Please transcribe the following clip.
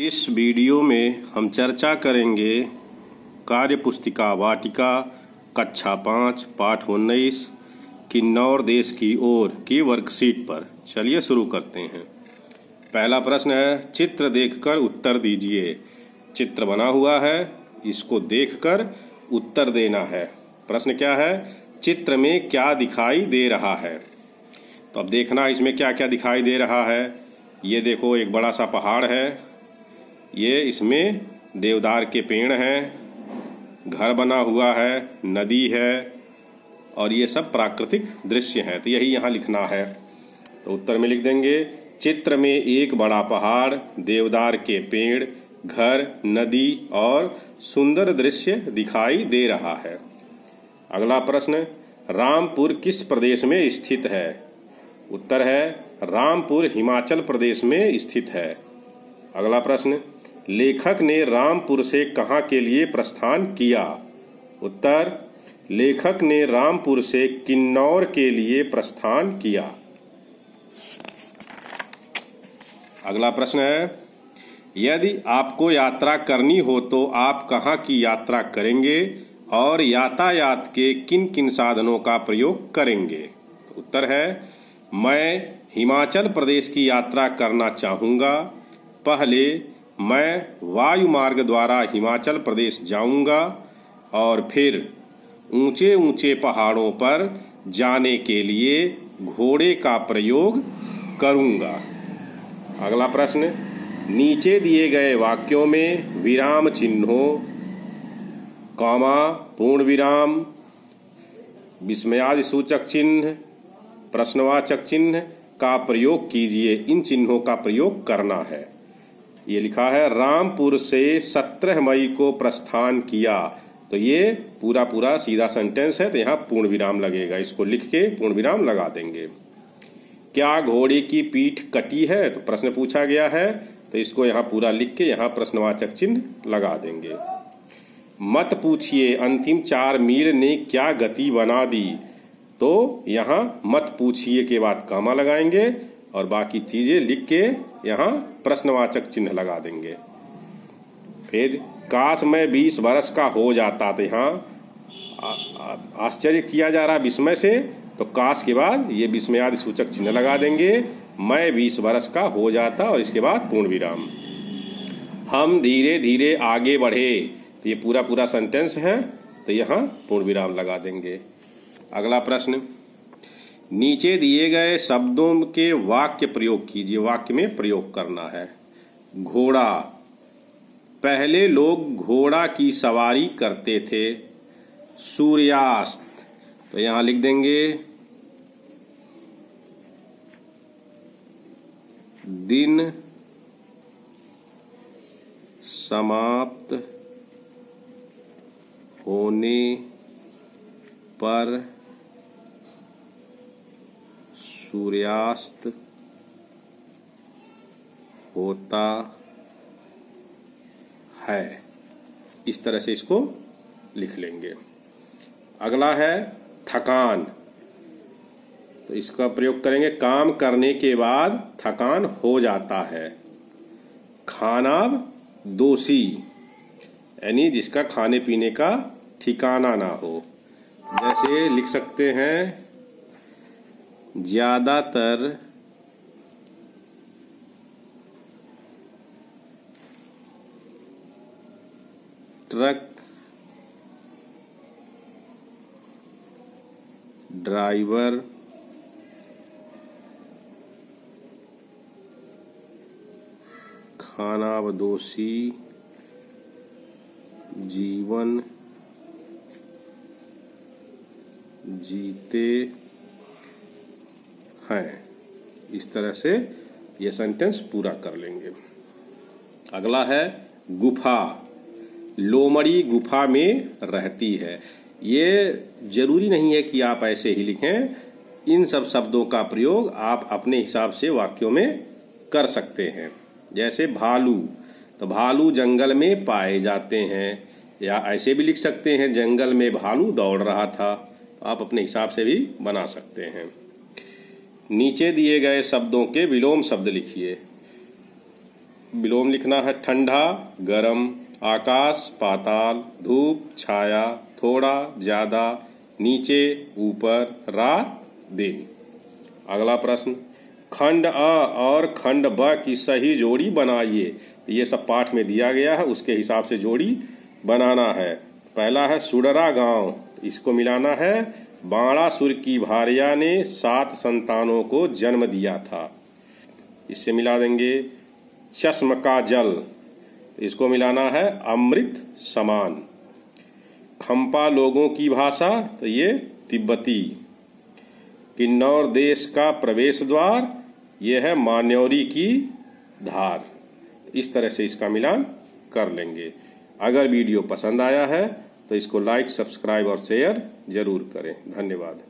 इस वीडियो में हम चर्चा करेंगे कार्य पुस्तिका वाटिका, कक्षा पाँच, पाठ उन्नीस किन्नौर देश की ओर की वर्कशीट पर। चलिए शुरू करते हैं। पहला प्रश्न है, चित्र देखकर उत्तर दीजिए। चित्र बना हुआ है, इसको देखकर उत्तर देना है। प्रश्न क्या है, चित्र में क्या दिखाई दे रहा है? तो अब देखना, इसमें क्या क्या दिखाई दे रहा है। ये देखो, एक बड़ा सा पहाड़ है ये इसमें देवदार के पेड़ हैं, घर बना हुआ है, नदी है, और ये सब प्राकृतिक दृश्य हैं तो यही यहाँ लिखना है। तो उत्तर में लिख देंगे, चित्र में एक बड़ा पहाड़, देवदार के पेड़, घर, नदी और सुंदर दृश्य दिखाई दे रहा है। अगला प्रश्न, रामपुर किस प्रदेश में स्थित है? उत्तर है, रामपुर हिमाचल प्रदेश में स्थित है। अगला प्रश्न, लेखक ने रामपुर से कहाँ के लिए प्रस्थान किया? उत्तर, लेखक ने रामपुर से किन्नौर के लिए प्रस्थान किया। अगला प्रश्न है, यदि आपको यात्रा करनी हो तो आप कहाँ की यात्रा करेंगे और यातायात के किन किन साधनों का प्रयोग करेंगे? उत्तर है, मैं हिमाचल प्रदेश की यात्रा करना चाहूँगा पहले मैं वायु मार्ग द्वारा हिमाचल प्रदेश जाऊँगा और फिर ऊँचे ऊँचे पहाड़ों पर जाने के लिए घोड़े का प्रयोग करूँगा। अगला प्रश्न, नीचे दिए गए वाक्यों में विराम चिन्हों, कॉमा पूर्ण विराम विस्मयादि सूचक चिन्ह, प्रश्नवाचक चिन्ह का प्रयोग कीजिए। इन चिन्हों का प्रयोग करना है। ये लिखा है, रामपुर से सत्रह मई को प्रस्थान किया। तो ये पूरा पूरा सीधा सेंटेंस है तो यहाँ पूर्ण विराम लगेगा। इसको लिख के पूर्ण विराम लगा देंगे। क्या घोड़े की पीठ कटी है? तो प्रश्न पूछा गया है तो इसको यहाँ पूरा लिख के यहाँ प्रश्नवाचक चिन्ह लगा देंगे। मत पूछिए, अंतिम चार मील ने क्या गति बना दी? तो यहाँ मत पूछिए के बाद कामा लगाएँगे। और बाकी चीज़ें लिख के यहाँ प्रश्नवाचक चिन्ह लगा देंगे। फिर काश मैं बीस वर्ष का हो जाता तो यहाँ आश्चर्य किया जा रहा विस्मय से तो काश के बाद ये विस्मयादि सूचक चिन्ह लगा देंगे, मैं बीस वर्ष का हो जाता और इसके बाद पूर्ण विराम। हम धीरे धीरे आगे बढ़े तो ये पूरा पूरा सेंटेंस है तो यहाँ पूर्ण विराम लगा देंगे। अगला प्रश्न। नीचे दिए गए शब्दों के वाक्य प्रयोग कीजिए। वाक्य में प्रयोग करना है। घोड़ा। पहले लोग घोड़ा की सवारी करते थे। सूर्यास्त। तो यहाँ लिख देंगे, दिन समाप्त होने पर सूर्यास्त होता है। इस तरह से इसको लिख लेंगे। अगला है थकान। तो इसका प्रयोग करेंगे, काम करने के बाद थकान हो जाता है। खाना दोषी, यानी जिसका खाने पीने का ठिकाना ना हो। जैसे लिख सकते हैं ज़्यादातर ट्रक ड्राइवर खानाबदोशी जीवन जीते हैं। इस तरह से ये सेंटेंस पूरा कर लेंगे। अगला है, गुफा। लोमड़ी गुफा में रहती है। ये ज़रूरी नहीं है कि आप ऐसे ही लिखें। इन सब शब्दों का प्रयोग आप अपने हिसाब से वाक्यों में कर सकते हैं। जैसे भालू। तो भालू जंगल में पाए जाते हैं। या ऐसे भी लिख सकते हैं, जंगल में भालू दौड़ रहा था। आप अपने हिसाब से भी बना सकते हैं। नीचे दिए गए शब्दों के विलोम शब्द लिखिए। विलोम लिखना है ठंडा, गरम, आकाश, पाताल, धूप, छाया, थोड़ा, ज़्यादा, नीचे, ऊपर, रात, दिन। अगला प्रश्न, खंड अ और खंड ब की सही जोड़ी बनाइए। ये सब पाठ में दिया गया है, उसके हिसाब से जोड़ी बनाना है। पहला है सुडरा गाँव, इसको मिलाना है बाणासुर की भार्या ने सात संतानों को जन्म दिया था। इससे मिला देंगे चश्म का जल। इसको मिलाना है अमृत समान। खम्पा लोगों की भाषा तो ये तिब्बती। किन्नौर देश का प्रवेश द्वार यह है मान्यौरी की धार। इस तरह से इसका मिलान कर लेंगे। अगर वीडियो पसंद आया है तो इसको लाइक सब्सक्राइब और शेयर ज़रूर करें। धन्यवाद।